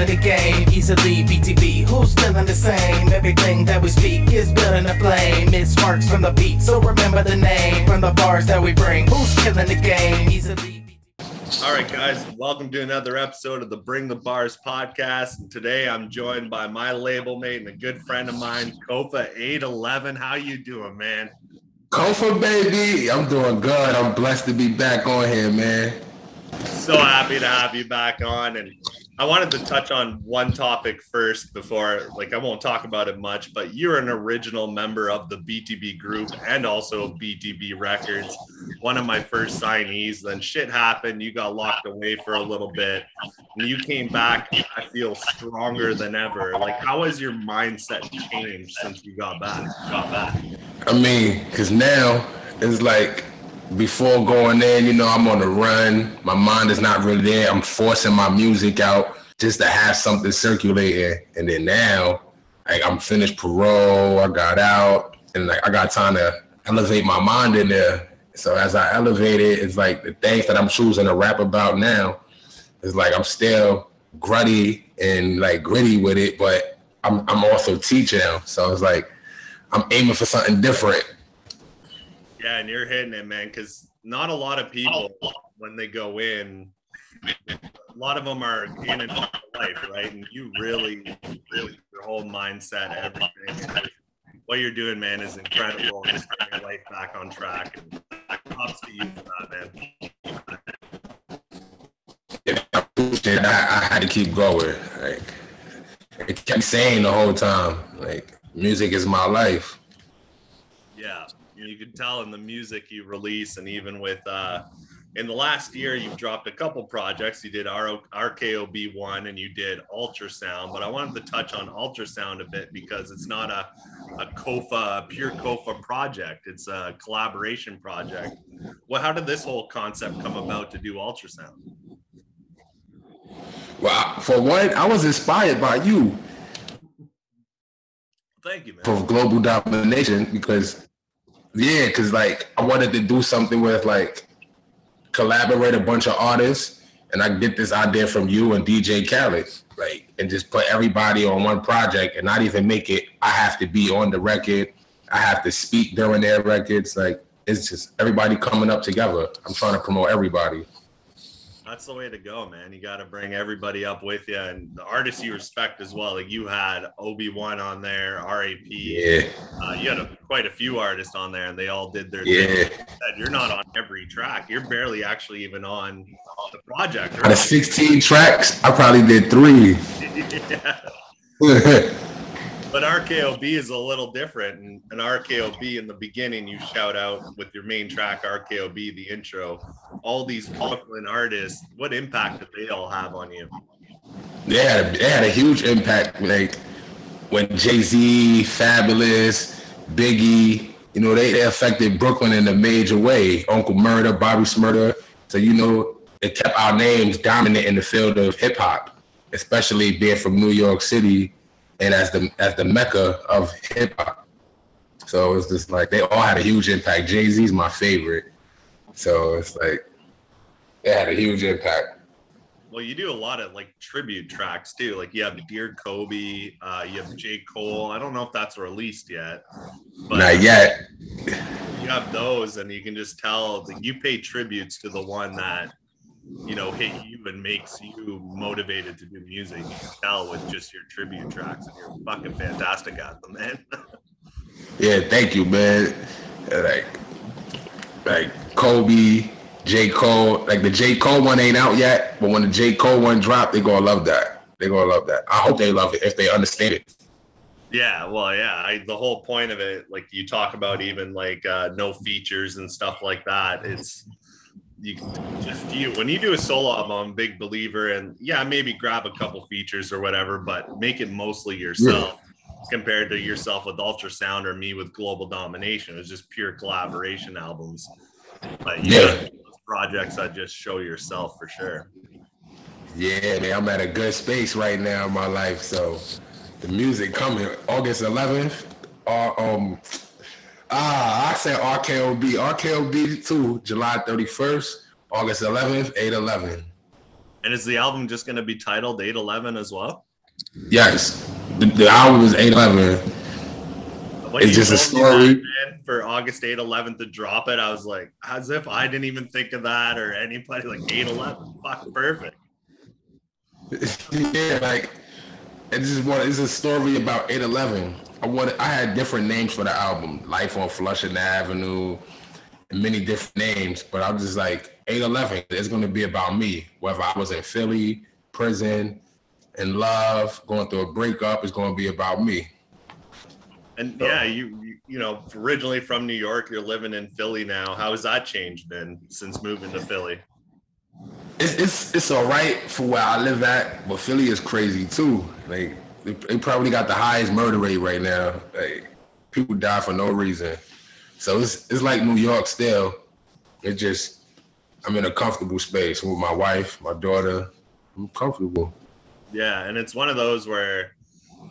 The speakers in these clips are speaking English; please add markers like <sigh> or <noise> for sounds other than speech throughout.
killing the game easily. BTB, who's feeling the same? Everything that we speak is building a flame. It sparks from the beat, so remember the name from the bars that we bring. Who's killing the game easily? All right, guys, welcome to another episode of the Bring the Bars podcast. And today I'm joined by my label mate and a good friend of mine, Kofa 811. How you doing, man? Kofa, baby, I'm doing good. I'm blessed to be back on here, man. So happy to have you back on. And I wanted to touch on one topic first before, like, I won't talk about it much, but you're an original member of the BTB group and also BTB Records, one of my first signees. Then shit happened. You got locked away for a little bit. And you came back, I feel stronger than ever. Like, how has your mindset changed since you got back? Got back. I mean, because now it's like before going in, you know, I'm on the run. My mind is not really there. I'm forcing my music out just to have something circulating. And then now, like I'm finished parole, I got out, and like I got time to elevate my mind in there. So as I elevate it, it's like the things that I'm choosing to rap about now is like I'm still gruddy and like gritty with it, but I'm I'm also teaching them. So it's like I'm aiming for something different. Yeah, and you're hitting it, man, because not a lot of people, when they go in, a lot of them are in and out of life, right? And you really, really, your whole mindset, everything, what you're doing, man, is incredible. Just getting your life back on track. And props to you for that, man. I, I had to keep going. Like, I kept saying the whole time, like, music is my life. You can tell in the music you release, and even with uh, in the last year, you've dropped a couple projects. You did R- RKOB one, and you did Ultrasound. But I wanted to touch on Ultrasound a bit because it's not a a Kofa, a pure Kofa project. It's a collaboration project. Well, how did this whole concept come about to do Ultrasound? Well, for one, I was inspired by you Thank you, man. for global domination because, yeah, because like I wanted to do something with like collaborate a bunch of artists, and I get this idea from you and DJ Khaled, like, and just put everybody on one project and not even make it. I have to be on the record. I have to speak during their records. Like, it's just everybody coming up together. I'm trying to promote everybody. That's the way to go, man. You got to bring everybody up with you and the artists you respect as well. Like you had Obi Wan on there, RAP. Yeah, Uh, you had a, quite a few artists on there, and they all did their yeah. thing. You're not on every track. You're barely actually even on the project. Out of 16 tracks, I probably did three. <laughs> yeah. <laughs> But RKOB is a little different. And an RKOB in the beginning, you shout out with your main track, RKOB, the intro. All these Brooklyn artists, what impact did they all have on you? they had a, they had a huge impact. Like when Jay Z, Fabolous, Biggie, you know, they, they affected Brooklyn in a major way. Uncle Murda, Bobby Shmurda. So you know, it kept our names dominant in the field of hip hop, especially being from New York City and as the as the mecca of hip hop. So it's just like they all had a huge impact. Jay Z's my favorite. So it's like they had a huge impact. Well, you do a lot of like tribute tracks too. Like you have Dear Kobe, uh, you have J. Cole. I don't know if that's released yet, but Not yet. you have those, and you can just tell that you pay tributes to the one that you know hit you and makes you motivated to do music. You can tell with just your tribute tracks, and you're fucking fantastic at them, man. <laughs> Yeah, thank you, man. Like, like Kobe, J. Cole. Like the J. Cole one ain't out yet, but when the J. Cole one drop, they gonna love that. They gonna love that. I hope they love it if they understand it. Yeah, well, yeah. I, the whole point of it, like you talk about, even like uh, no features and stuff like that. It's you can just you when you do a solo album. I'm a big believer, and yeah, maybe grab a couple features or whatever, but make it mostly yourself. Compared to yourself with Ultrasound or me with Global Domination, it was just pure collaboration albums. But Yeah. those projects that just show yourself for sure. Yeah, man, I'm at a good space right now in my life. So the music coming August 11th. Uh, um, ah, I said RKOB, RKOB too. July 31st, August 11th, 811. And is the album just going to be titled 811 as well? Yes, the, the album is 811. When It's just a story. for August 8 11th to drop it. I was like, as if I didn't even think of that or anybody like 8 11. Fuck, perfect. <laughs> yeah, like it's just one. It's a story about 811. I wanted. I had different names for the album, Life on Flushing Avenue, and many different names. But I was just like 811. It's going to be about me. Whether I was in Philly, prison, in love, going through a breakup, it's going to be about me. And yeah, you, you you know, originally from New York, you're living in Philly now. How has that changed been since moving to Philly? It's it's it's all right for where I live at, but Philly is crazy too. Like they, they probably got the highest murder rate right now. Like people die for no reason. So it's it's like New York still. It just I'm in a comfortable space with my wife, my daughter. I'm comfortable. Yeah, and it's one of those where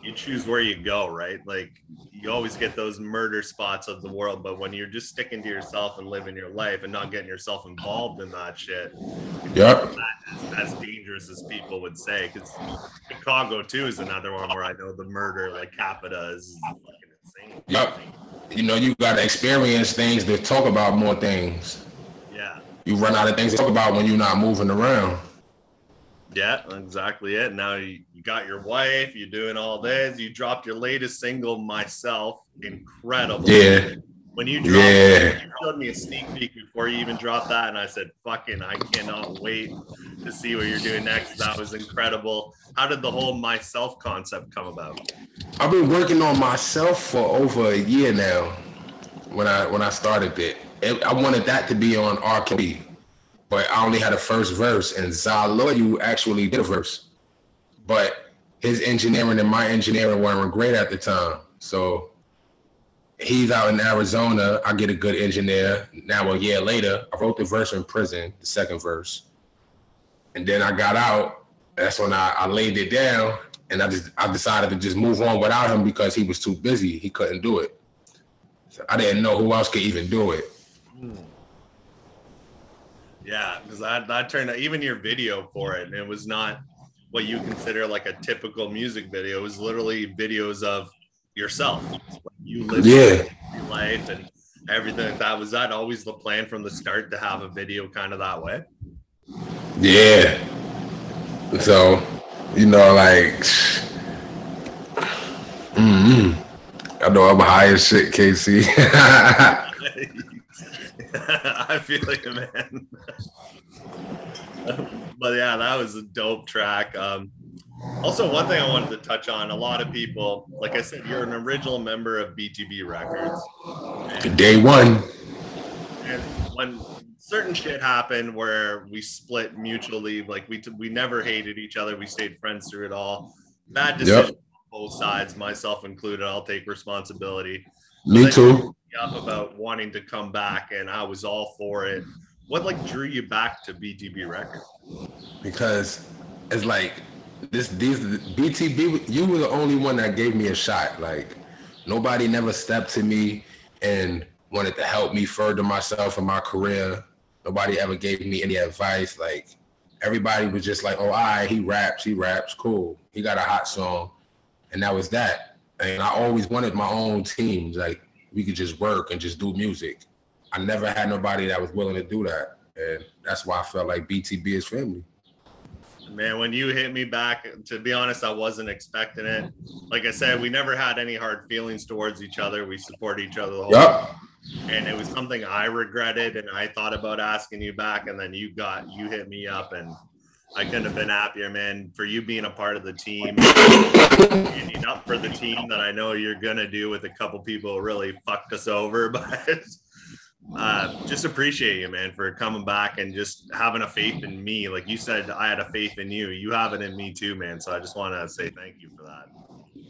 you choose where you go, right? Like you always get those murder spots of the world, but when you're just sticking to yourself and living your life and not getting yourself involved in that shit, Yep. is as dangerous as people would say. Because Chicago too is another one where I know the murder like capita is fucking insane. Yep. You know, you gotta experience things to talk about more things. Yeah. You run out of things to talk about when you're not moving around. Yeah, exactly it. Now you, you got your wife, you're doing all this. You dropped your latest single, Myself. Incredible. Yeah. When you dropped Yeah. you showed me a sneak peek before you even dropped that, and I said, fucking, I cannot wait to see what you're doing next. That was incredible. How did the whole Myself concept come about? I've been working on myself for over a year now. When I when I started it, It- I wanted that to be on R. But I only had a first verse, and Zaloyu actually did a verse, but his engineering and my engineering weren't great at the time. So he's out in Arizona. I get a good engineer. Now a year later, I wrote the verse in prison, the second verse, and then I got out. That's when I, I laid it down and I just I decided to just move on without him because he was too busy. He couldn't do it. So I didn't know who else could even do it. Hmm. Yeah, because that that turned out even your video for it, and it was not what you consider like a typical music video. It was literally videos of yourself, like you live Yeah. your life and everything like that. Was that always the plan from the start to have a video kind of that way? Yeah. So, you know, like mm I know I'm high as shit, KC. <laughs> <laughs> <laughs> I feel like a man. <laughs> but yeah, that was a dope track. Um, also, one thing I wanted to touch on: a lot of people, like I said, you're an original member of BTB Records. Day one. and when certain shit happened where we split mutually like we t- we never hated each other we stayed friends through it all bad decisions on both sides myself included i'll take responsibility Me too. Up about wanting to come back and i was all for it what like drew you back to btb records Because it's like this these BTB you were the only one that gave me a shot. Like nobody never stepped to me and wanted to help me further myself in my career. Nobody ever gave me any advice. Like everybody was just like, oh, all right, he raps, he raps, cool. He got a hot song. And that was that. And I always wanted my own teams. Like we could just work and just do music. I never had nobody that was willing to do that. And that's why I felt like BTB is family. man when you hit me back to be honest i wasn't expecting it like i said we never had any hard feelings towards each other we support each other the whole Yup. and it was something I regretted and I thought about asking you back and then you got you hit me up and I couldn't have been happier, man, for you being a part of the team, standing up for the team that I know you're gonna do with a couple people really fucked us over, <laughs> but uh, just appreciate you, man, for coming back and just having a faith in me. Like you said, I had a faith in you. You have it in me too, man. So I just want to say thank you for that.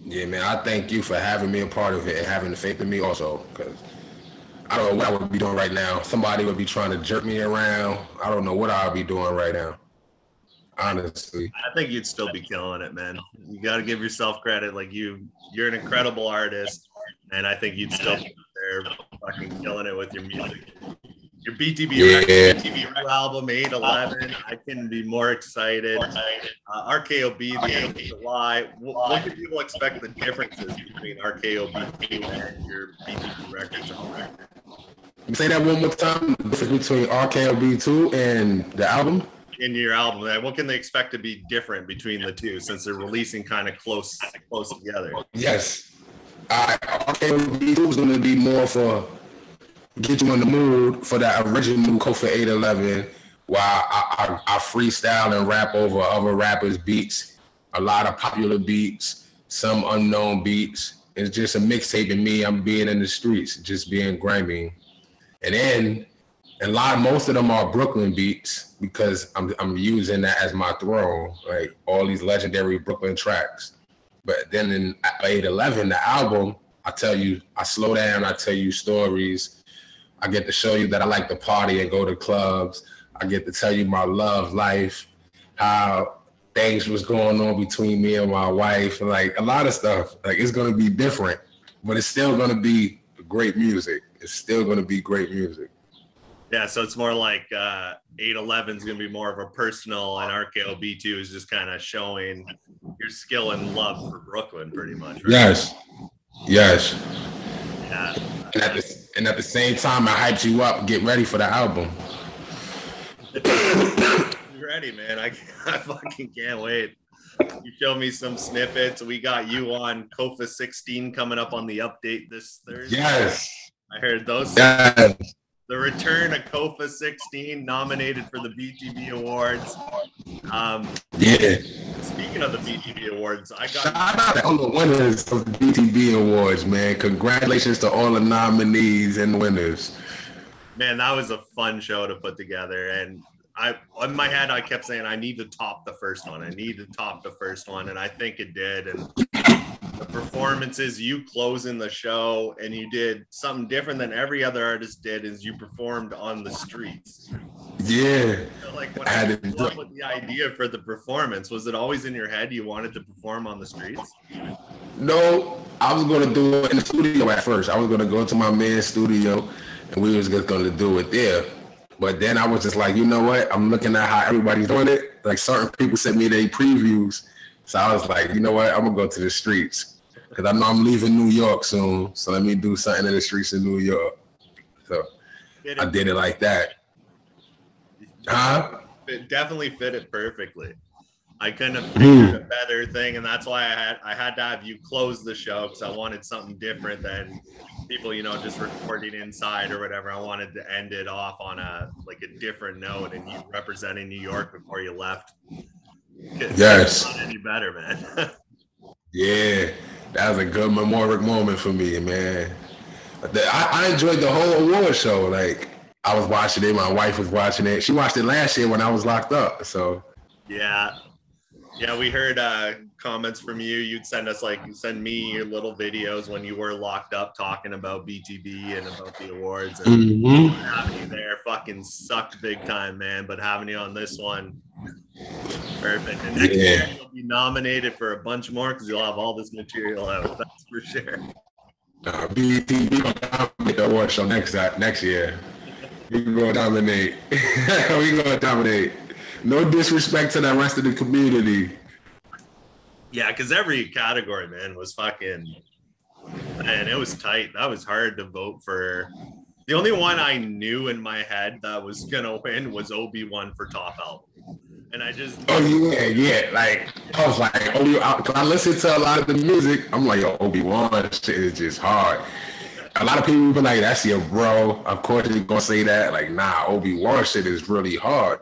Yeah, man. I thank you for having me a part of it and having the faith in me also. Because I don't know what I would be doing right now. Somebody would be trying to jerk me around. I don't know what I would be doing right now. Honestly. I think you'd still be killing it, man. You got to give yourself credit. Like you, you're an incredible artist, and I think you'd still be there, fucking killing it with your music. Your BTB yeah. BTB album 811. I couldn't be more excited. Uh, RKOB the 8th of July. What, what can people expect the differences between RKOB 2 and your BTB records? Say that one more time. The difference between RKOB 2 and the album? In your album what can they expect to be different between the two since they're releasing kind of close close together yes I, 2 going to be more for get you in the mood for that original Kofa 811 while I, I, I freestyle and rap over other rappers' beats, a lot of popular beats, some unknown beats. It's just a mixtape of me. I'm being in the streets, just being grimy. And then a lot most of them are Brooklyn beats because I'm I'm using that as my throne, like all these legendary Brooklyn tracks. But then in 811, the album, I tell you, I slow down, I tell you stories, I get to show you that I like to party and go to clubs. I get to tell you my love life, how things was going on between me and my wife, like a lot of stuff. Like it's gonna be different, but it's still gonna be great music. It's still gonna be great music. Yeah, so it's more like uh, 811 is going to be more of a personal, and RKO B2 is just kind of showing your skill and love for Brooklyn, pretty much. Right? Yes, yes. Yeah. And at the and at the same time, I hyped you up. Get ready for the album. <coughs> ready, man. I, <laughs> I fucking can't wait. You showed me some snippets. We got you on Kofa 16 coming up on the update this Thursday. Yes. I heard those. Yes. The return of Kofa 16 nominated for the BTB Awards. Um, yeah. Speaking of the BTB Awards, I got shout out to all the winners of the BTB Awards, man. Congratulations to all the nominees and winners. Man, that was a fun show to put together, and I in my head I kept saying I need to top the first one. I need to top the first one, and I think it did. And the performances, you closing the show, and you did something different than every other artist did. Is you performed on the streets. Yeah. So like I, had came up with the idea for the performance, was it always in your head you wanted to perform on the streets? No, I was gonna do it in the studio at first. I was gonna go to my man's studio, and we was just gonna do it there. But then I was just like, you know what? I'm looking at how everybody's doing it. Like certain people sent me their previews. So I was like, you know what? I'm gonna go to the streets. Cause I know I'm leaving New York soon. So let me do something in the streets in New York. So I did it like that. Huh? It definitely fit it perfectly. I couldn't have hmm. figured a better thing, and that's why I had I had to have you close the show because I wanted something different than people, you know, just recording inside or whatever. I wanted to end it off on a like a different note, and you representing New York before you left. Yes. Any better, man. <laughs> yeah, that was a good memorial moment for me, man. I, I enjoyed the whole award show. Like I was watching it, my wife was watching it. She watched it last year when I was locked up. So yeah, yeah, we heard uh, comments from you. You'd send us like you send me your little videos when you were locked up talking about BTB and about the awards. And mm-hmm. having you there fucking sucked big time, man. But having you on this one, perfect. And next yeah. year you'll be nominated for a bunch more because you'll have all this material out. <laughs> That's for sure. Uh, BTB gonna dominate the award show next uh, next year. We gonna dominate. we <laughs> gonna dominate no disrespect to the rest of the community. Yeah, because every category, man, was fucking, man, it was tight. That was hard to vote for. The only one I knew in my head that was gonna win was Obi Wan for top album, and I just. Oh yeah, yeah. Like I was like, oh, Obi. I, I listen to a lot of the music. I'm like, yo, Obi Wan shit is just hard. A lot of people be like, "That's your bro." Of course, you're gonna say that. Like, nah, Obi Wan shit is really hard.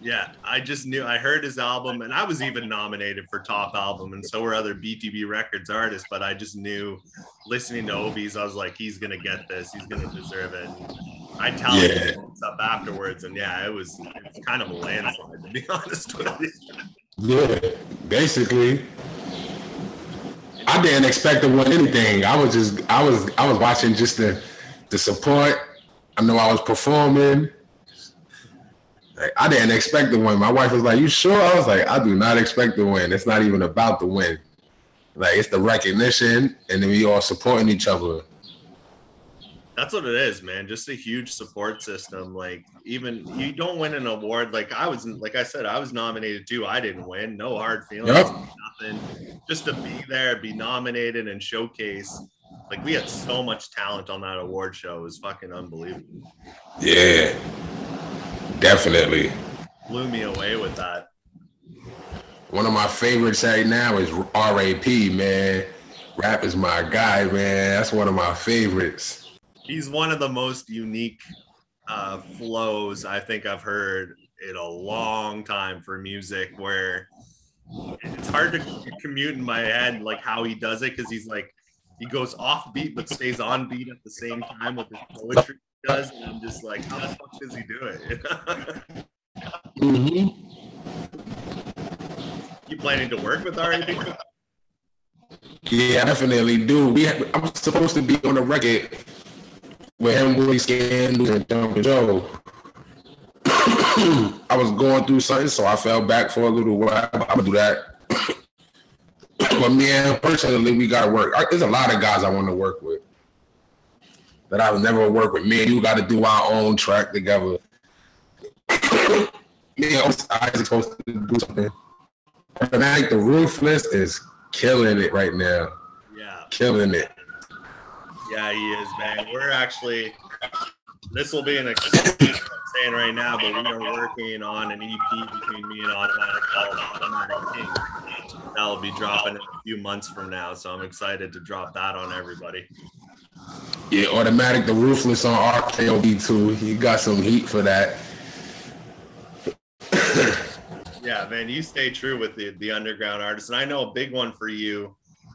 Yeah, I just knew I heard his album, and I was even nominated for top album, and so were other BTB Records artists. But I just knew, listening to Obi's, I was like, he's gonna get this, he's gonna deserve it. And I tell yeah. up afterwards, and yeah, it was it was kind of a landslide to be <laughs> honest with you. Yeah, basically. I didn't expect to win anything. I was just I was I was watching just the the support. I know I was performing. Like, I didn't expect to win. My wife was like, "You sure?" I was like, "I do not expect to win. It's not even about the win. Like it's the recognition, and then we all supporting each other." That's what it is, man. Just a huge support system. Like even you don't win an award. Like I was, like I said, I was nominated too. I didn't win. No hard feelings. Yep. Nothing. Just to be there, be nominated, and showcase. Like we had so much talent on that award show. It was fucking unbelievable. Yeah, definitely. Blew me away with that. One of my favorites right now is RAP, man. Rap is my guy, man. That's one of my favorites. He's one of the most unique uh, flows I think I've heard in a long time for music. Where it's hard to commute in my head like how he does it because he's like he goes off beat but stays on beat at the same time with his poetry he does, and I'm just like, how the fuck does he do it? Mm-hmm. you planning to work with RAP? Yeah, definitely do. We have, I'm supposed to be on a record with him, Willie Scandal, and Duncan Joe. <coughs> I was going through something, so I fell back for a little while. I'm gonna do that. <coughs> but man, personally, we gotta work. There's a lot of guys I want to work with that I would never work with. Me and you got to do our own track together. <coughs> me and Isaac's supposed to do something. But I think the Ruthless is killing it right now. Yeah. Killing it. Yeah, he is, man. We're actually this will be an I'm saying right now, but we are working on an EP between me and Automatic called Automatic King. That'll be dropping in a few months from now, so I'm excited to drop that on everybody. Yeah, automatic the ruthless on RKOB2. He got some heat for that. <coughs> Yeah, man, you stay true with the the underground artists, and I know a big one for you.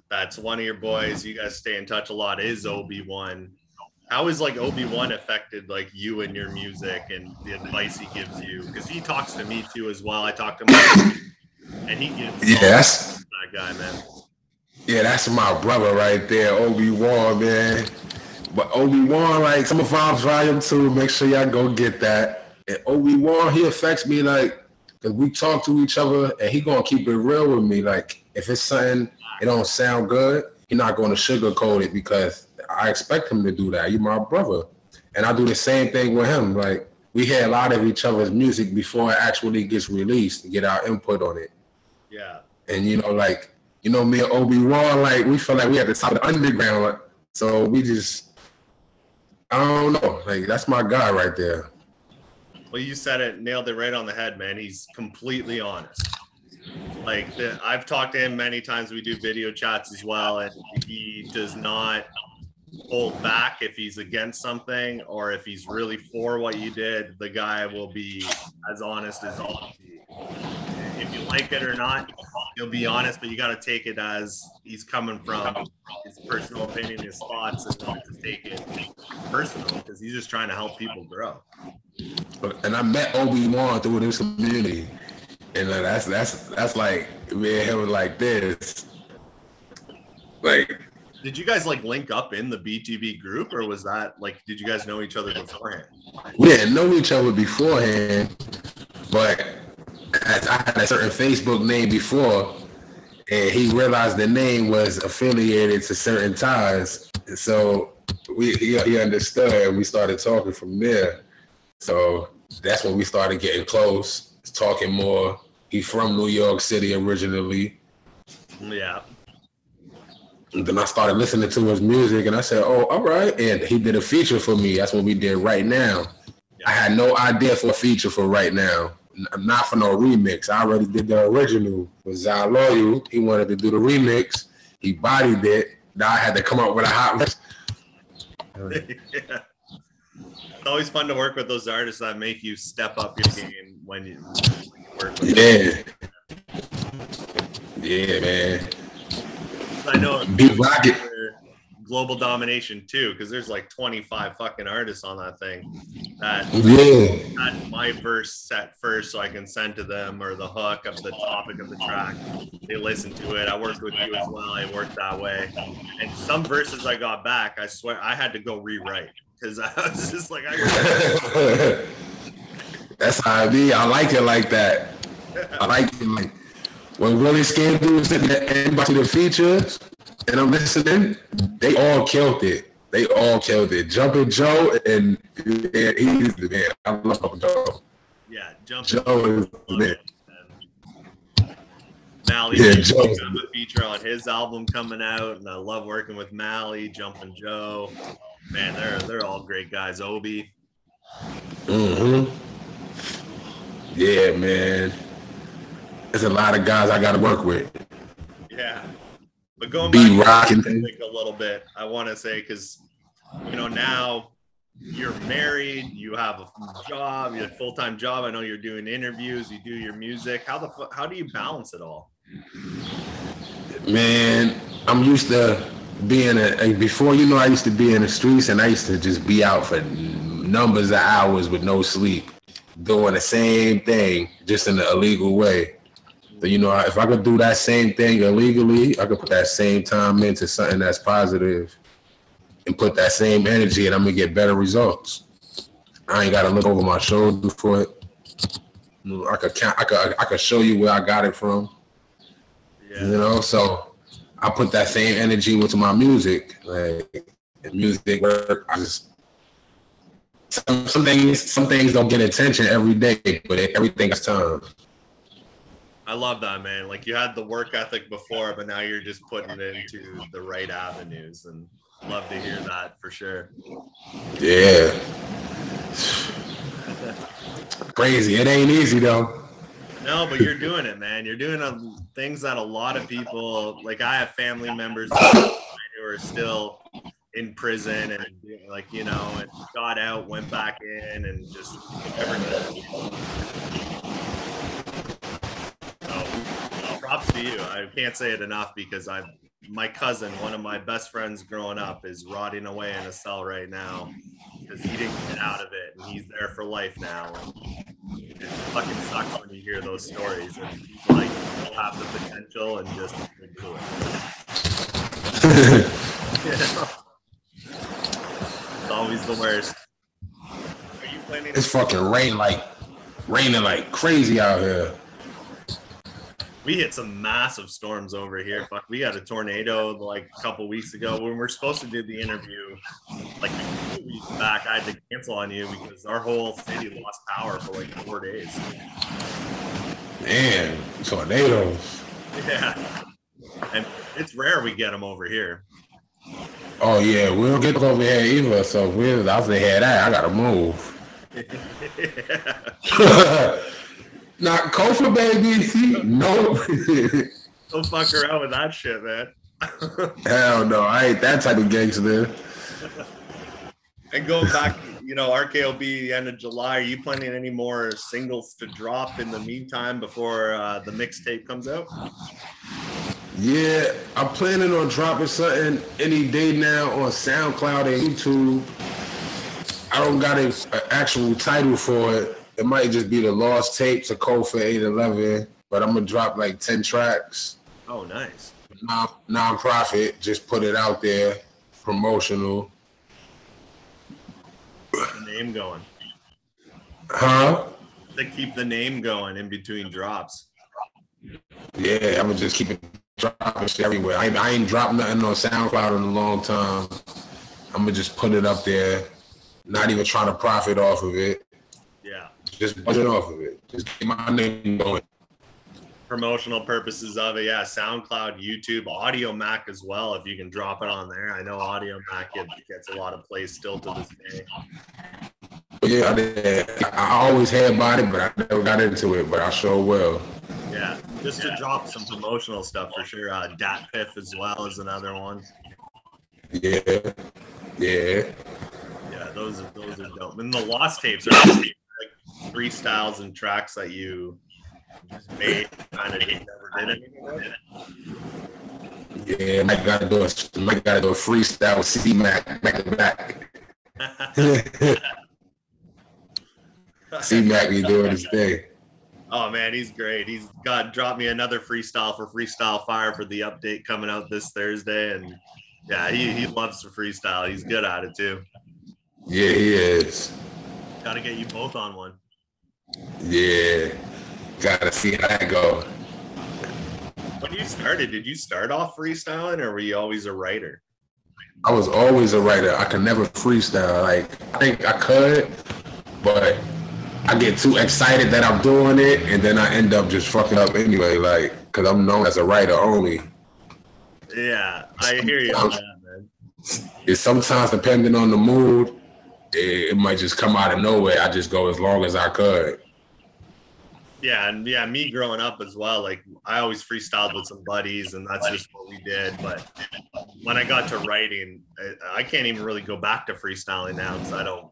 That's one of your boys. You guys stay in touch a lot. Is Obi Wan? How is like Obi Wan affected like you and your music and the advice he gives you? Because he talks to me too as well. I talk to him, <coughs> and he gives Yeah, that's that guy, man. yeah, that's my brother right there, Obi Wan, man. But Obi Wan, like some of Vibes Volume Two, make sure y'all go get that. And Obi Wan, he affects me like because we talk to each other, and he gonna keep it real with me. Like if it's something it don't sound good, he not gonna sugarcoat it because I expect him to do that. You my brother, and I do the same thing with him. Like we hear a lot of each other's music before it actually gets released to get our input on it. Yeah, And you know, like you know, me and Obi Wan, like we feel like we at the top of the underground. Like, so we just, I don't know, like that's my guy right there. Well, you said it, nailed it right on the head, man. He's completely honest. Like the, I've talked to him many times. We do video chats as well, and he does not hold back if he's against something or if he's really for what you did. The guy will be as honest as be. If you like it or not, you'll be honest, but you got to take it as he's coming from his personal opinion, his thoughts, and not to take it personal because he's just trying to help people grow. And I met Obi Wan through this community, and uh, that's that's that's like me and him like this, like Did you guys like link up in the BTB group, or was that like did you guys know each other beforehand? we didn't know each other beforehand, but I had a certain Facebook name before, and he realized the name was affiliated to certain ties. So we he, he understood, and we started talking from there. So that's when we started getting close, talking more. He's from New York City originally. Yeah. And then I started listening to his music, and I said, "Oh, all right." And he did a feature for me. That's what we did right now. I had no idea for a feature for right now. Not for no remix. I already did the original with Zai Loyal. He wanted to do the remix. He bodied it. Now I had to come up with a hot list. <laughs> yeah. It's always fun to work with those artists that make you step up your game when you, when you work with them. Yeah. Yeah, man. I know Beat Rocket. Global domination too, because there's like 25 fucking artists on that thing that Yeah. had my verse set first so I can send to them or the hook of the topic of the track. They listen to it. I worked with you as well. I worked that way. And some verses I got back, I swear I had to go rewrite because <laughs> I was just like, I <laughs> That's how I be. I like it like that. I like it like when Willie Scandal was sitting there and watching the features and I'm listening, they all killed it. they all killed it. Jumping Joe and yeah, he's the man. I love Jumping Joe. Yeah, Jumping Joe is the man. Mally Yeah, Joe. a feature on his album coming out, and I love working with Mally, Jumping Joe. Man, they're they're all great guys. Obi, hmm Yeah, man. There's a lot of guys I got to work with. yeah. But going Be back rocking. a little bit, I want to say because you know now you're married, you have a job, you have a full time job. I know you're doing interviews, you do your music. How the how do you balance it all? Man, I'm used to being a before you know I used to be in the streets and I used to just be out for numbers of hours with no sleep, doing the same thing just in an illegal way. So you know, if I could do that same thing illegally, I could put that same time into something that's positive and put that same energy and I'm gonna get better results. I ain't gotta look over my shoulder for it. I could count, I could I could show you where I got it from. Yeah. You know, so I put that same energy into my music. Like music work, I just some, some things some things don't get attention every day, but everything has time. I love that, man. Like you had the work ethic before, but now you're just putting it into the right avenues, and love to hear that for sure. Yeah. Crazy. It ain't easy though. No, but you're doing it, man. You're doing a, things that a lot of people, like I have family members who are still in prison and like you know, and got out, went back in, and just never. So, uh, to you. I can't say it enough because I, my cousin, one of my best friends growing up, is rotting away in a cell right now because he didn't get out of it, and he's there for life now. And it fucking sucks when you hear those stories and like don't have the potential and just do it. You know? It's always the worst. Are you planning? it's fucking rain like raining like crazy out here. We hit some massive storms over here. Fuck, we had a tornado like a couple weeks ago when we were supposed to do the interview. Like two weeks back, I had to cancel on you because our whole city lost power for like four days. Man, tornadoes. Yeah, and it's rare we get them over here. Oh yeah, we don't get them over here either. So if we I was hear that, I gotta move. <laughs> <laughs> <laughs> Not Kofa, baby. <laughs> No. Don't fuck around with that shit, man. <laughs> Hell no, I ain't that type of gangster. and going back, you know, RKOB the end of July. Are you planning any more singles to drop in the meantime before uh, the mixtape comes out? Yeah, I'm planning on dropping something any day now on SoundCloud and YouTube. I don't got an actual title for it. It might just be the Lost Tapes of Kofa 811, but I'm gonna drop like 10 tracks. Oh, nice. Non non-profit, just put it out there, promotional. The name going. Huh? To keep the name going in between drops. Yeah, I'm gonna just keep it dropping everywhere. I, ain't- I ain't dropped nothing on SoundCloud in a long time. I'm gonna just put it up there, not even trying to profit off of it. Just budget off of it. Just get my name going. Promotional purposes of it. Yeah. SoundCloud, YouTube, Audiomack as well. If you can drop it on there. I know Audio Mac get, gets a lot of plays still to this day. Yeah, I, did. I always had about it, but I never got into it. But I sure will. Yeah. Just to drop some promotional stuff for sure. Uh, DatPiff as well is another one. Yeah, yeah. Yeah, those are those are dope. And the lost tapes are freestyles and tracks that you just made kind of never did anything with. Yeah, Mike gotta do a Mike gotta do a freestyle with C Mac back to back. C Mac be doing his thing. oh man, he's great. He's got dropped me another freestyle for Freestyle Fire for the update coming out this Thursday, and yeah, he, he loves to freestyle. He's good at it too. Yeah, he is. Got to get you both on one. Yeah, gotta see how that go. When you started, did you start off freestyling, or were you always a writer? I was always a writer. I could never freestyle. Like I think I could, but I get too excited that I'm doing it, and then I end up just fucking up anyway. Like because I'm known as a writer only. Yeah, I hear you on that, man. It's sometimes depending on the mood, it, it might just come out of nowhere. I just go as long as I could. Yeah, and yeah, me growing up as well. Like I always freestyled with some buddies, and that's just what we did. But when I got to writing, I, I can't even really go back to freestyling now because I don't.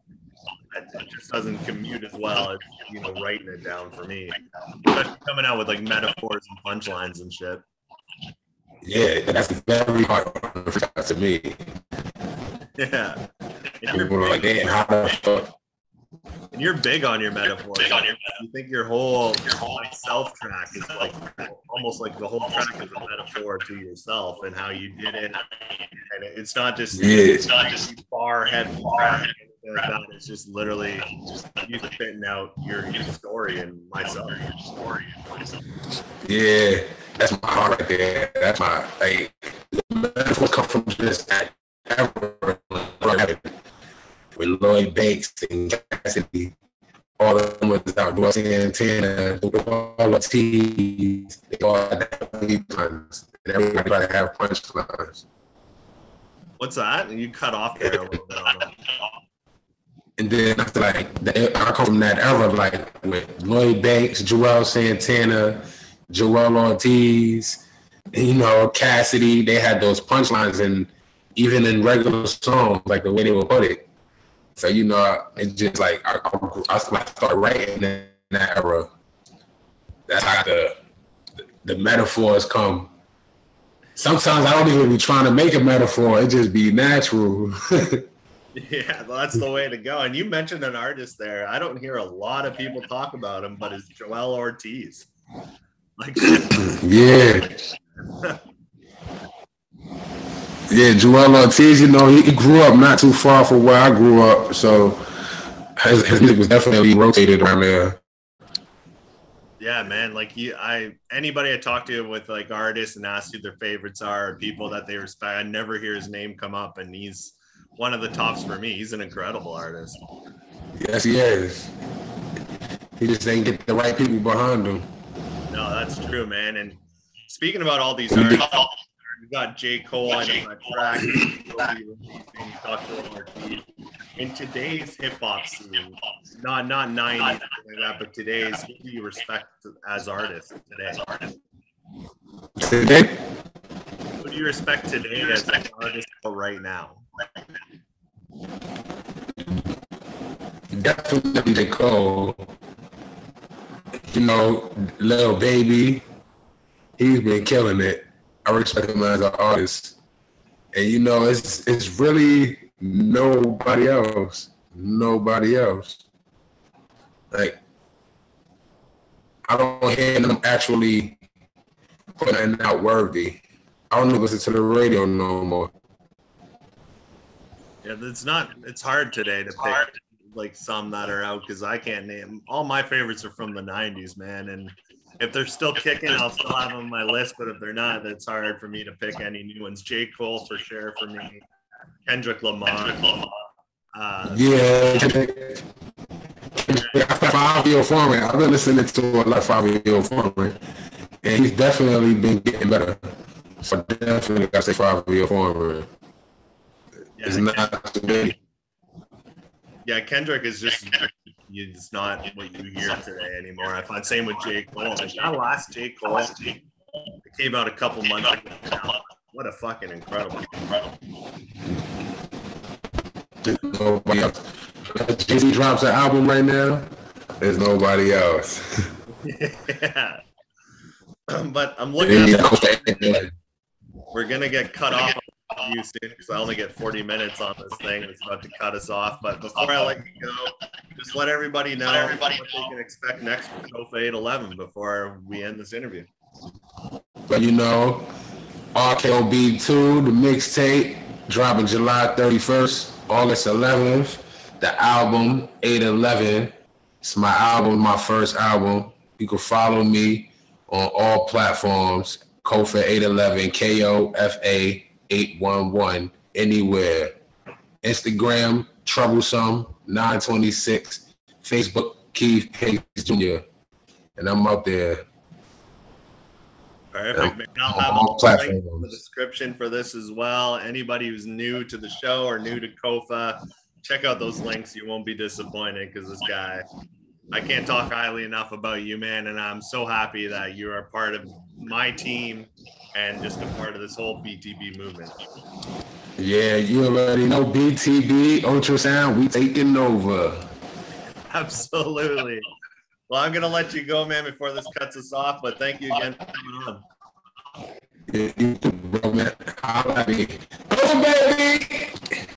It just doesn't commute as well as you know writing it down for me. Especially coming out with like metaphors and punchlines and shit. Yeah, that's very hard to me. <laughs> Yeah, and People you're, like, big, damn, how the fuck? and you're big on your metaphor. You think your whole your whole self track is like almost like the whole track is a metaphor to yourself and how you did it. And it's not just Yeah. it's not just bar head bar. anything Like that. It's just literally just you spitting out your, your story and myself. Yeah, that's my heart right there. That's my like. Metaphor come from just that ever with Lloyd Banks and Cassidy. All of them was out outdoor Santana, all the T's, they all had puns. And everybody tried to have punchlines. What's that? You cut off there a little bit. And then after like the, I come from that era, like with Lloyd Banks, Juelz Santana, Joell Ortiz, you know, Cassidy, they had those punchlines and even in regular songs, like the way they would put it. So, you know, it's just like I, I, I started writing in that era. That's how the the metaphors come. Sometimes I don't even be trying to make a metaphor, it just be natural. <laughs> Yeah, well, that's the way to go. And you mentioned an artist there. I don't hear a lot of people talk about him, but it's Joell Ortiz. Like, Yeah. <laughs> Yeah, Joell Ortiz, you know, he, he grew up not too far from where I grew up, so his, his was definitely rotated around there. yeah, man. Like, you, I anybody I talk to with like artists and ask who their favorites are, or people that they respect, I never hear his name come up, and he's one of the tops for me. He's an incredible artist. Yes, he is. He just ain't get the right people behind him. No, that's true, man. And speaking about all these artists, we got J. Cole on that track. he'll be releasing, Dr. Ortiz. In today's hip hop scene, not not 90s like that, but today's, who do you respect as artists today? Today, Who do you respect today as an artist right now? definitely J. Cole. You know, little Baby, he's been killing it. I respect him as an artist. And you know, it's it's really nobody else. Nobody else. Like I don't hear them actually putting out worthy. I don't listen to the radio no more. Yeah, it's not. It's hard today to pick like some that are out because I can't name. All my favorites are from the '90s, man. And if they're still kicking, I'll still have them on my list. But if they're not, it's hard for me to pick any new ones. J. Cole for sure for me. Kendrick Lamar. Uh, Yeah. Fabio Foreman. I've been listening to a lot of Fabio Foreman, and he's definitely been getting better. So definitely gotta say Fabio Foreman. yeah, It's Ken- not too many. yeah, Kendrick is just. It's not what you hear today anymore. I find same with J. Cole. Like that last J. Cole it came out a couple months ago. now. What a fucking incredible. Nobody else. Jay Z drops an album right now. There's nobody else. <laughs> yeah. <clears throat> but I'm looking at we're gonna get cut off on you soon because I only get 40 minutes on this thing. It's about to cut us off. But before I let you go, just let everybody know what they can expect next from Kofa 811 before we end this interview. But you know, RKOB2, the mixtape, dropping July 31st, August 11th. The album, 811. It's my album, my first album. You can follow me on all platforms. Kofa 811, K O F A 811. anywhere. Instagram, Troublesome, 926, Facebook, Keith Pace Jr. And I'm out there. Perfect. Man. I'll have all a link in the description for this as well. Anybody who's new to the show or new to Kofa, check out those links. You won't be disappointed because this guy, I can't talk highly enough about you, man. And I'm so happy that you are part of my team and just a part of this whole BTB movement. Yeah, you already know BTB, ultrasound, we taking over. Absolutely. Well, I'm gonna let you go, man, before this cuts us off. But thank you again for coming on. Yeah, you too, bro, man. Holla at me. Oh, baby!